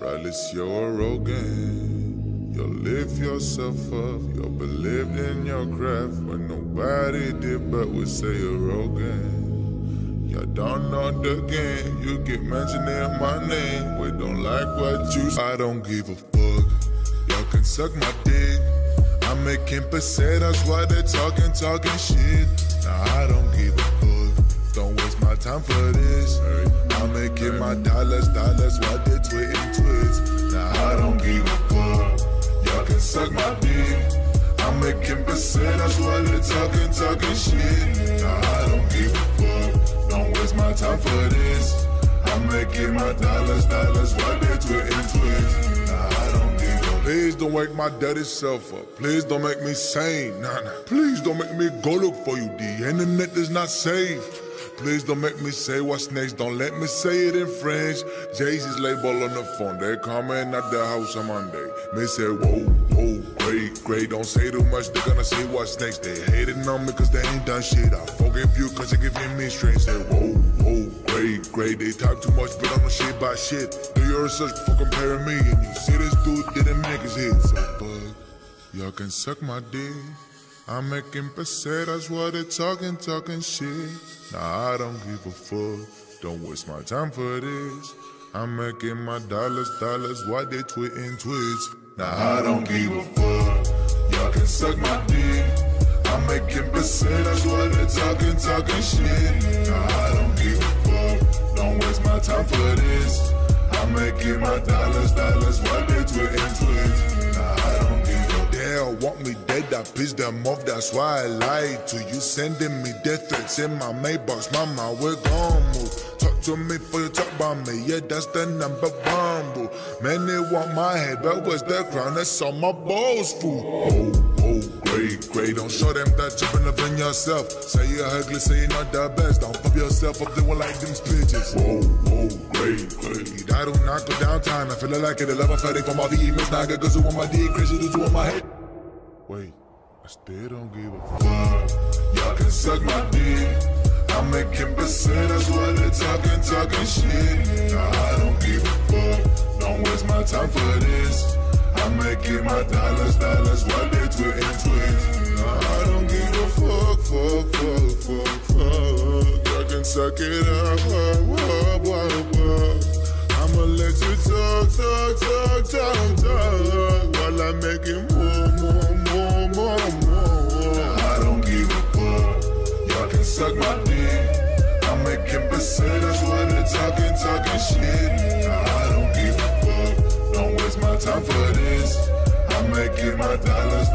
Rilès, you're arrogant. You'll lift yourself up. You'll believe in your craft when nobody did but would say arrogant. You don't know the game. You get mentioning my name. Like what you I don't give a fuck. Y'all can suck my dick. I'm making pesetas while they're talking, talking shit. Nah, I don't give a fuck. Don't waste my time for this. I'm making my dollars, dollars while they're tweeting tweets. Nah, I don't give a fuck. Y'all can suck my dick. I'm making pesetas while they're talking, talking shit. Nah, I don't give a fuck. Don't waste my time for this. I'm making my dollars, dollars while tweets. Nah, I don't Please don't wake my dirty self up. Please don't make me sane. Nah, nah. Please don't make me go look for you. The internet is not safe. Please don't make me say what's next. Don't let me say it in French. Jay-Z's label on the phone. They coming at the house on Monday. Me say, whoa, whoa, great, great. Don't say too much. They're gonna say what's next. They hating on me cause they ain't done shit. I forgive you cause you're giving me strength. Say, whoa, They talk too much, but I don't shit about shit. Do your research before comparing me. And you see this dude didn't make his hit. So, fuck. Y'all can suck my dick. I'm making pesetas while they talking, talking shit. Nah, I don't give a fuck. Don't waste my time for this. I'm making my dollars, dollars while they tweeting tweets. Nah, I don't give a fuck. Y'all can suck my dick. I'm making pesetas while they talking, talking shit. Nah, My time for this. I'm making my dollars, dollars while they tweeting tweets. Nah, I don't give a all want me dead, I pissed them off, that's why I lied to you. Sending me death threats in my mailbox, mama, we're gon' move. Talk to me for you talk about me, yeah, that's the number one, boo. Man, they want my head, but where's the crown? That's on my balls, fool. Oh, oh, great, great, don't show them that you're than yourself. Say you're ugly, say you're not the best. Don't pump yourself up, they will like them bitches. Whoa, whoa, great, great. I do not knock go downtown, I feel like it, I love, fighting for my VMS, now I got on my D, crazy to on my head. Wait, I still don't give a fuck. Y'all can suck my dick. I'm making pesetas while they talking, talking shit. Nah, I don't give a fuck. Don't waste my time for this. I'm making my dollars, dollars while they suck it up, wah, wah, wah, wah. I'ma let you talk, talk, talk, talk, talk While I'm making more, more, more, more, more. I don't give a fuck. Y'all can suck my dick. I'm making pesetas while they talking, talking shit. I don't give a fuck. Don't waste my time for this. I'm making my dollars